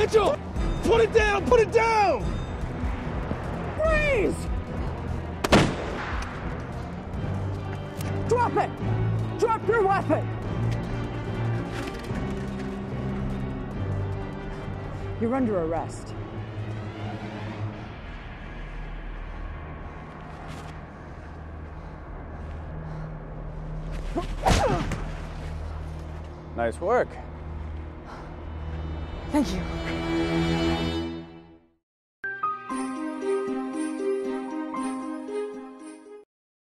Mitchell! Put it down! Put it down! Freeze! Drop it! Drop your weapon! You're under arrest. Nice work. Thank you.